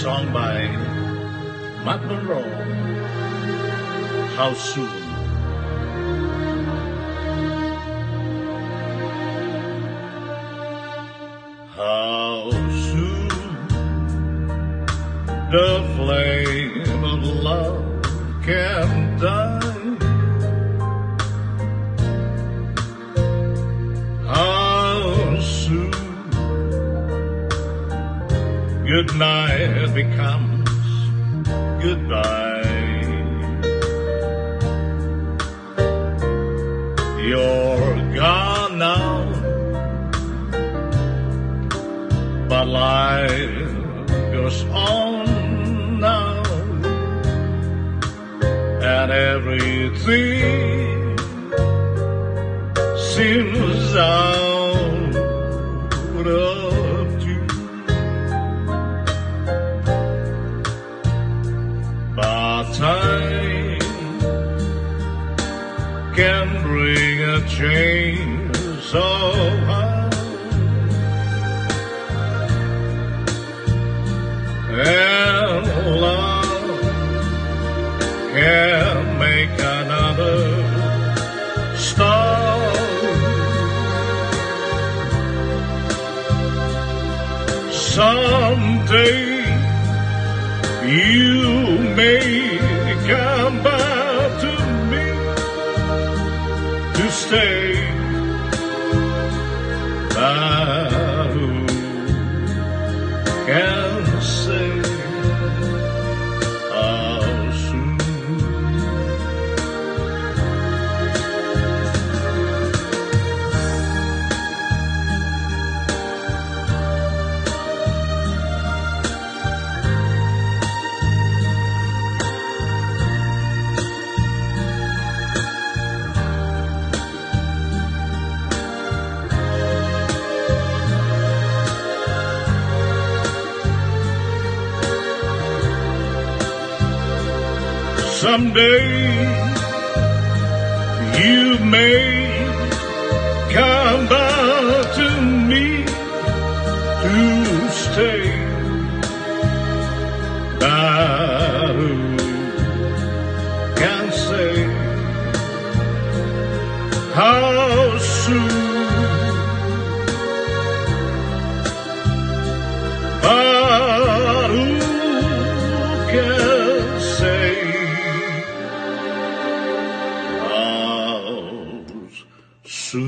song by Matt Monro. How soon? How soon the flame of love can die? Good night becomes goodbye? You're gone now but life goes on now, and everything seems out bring a change so high. and love can make another start. Someday you may come Who someday you may come back to me to stay. But who can say how soon but who can 是。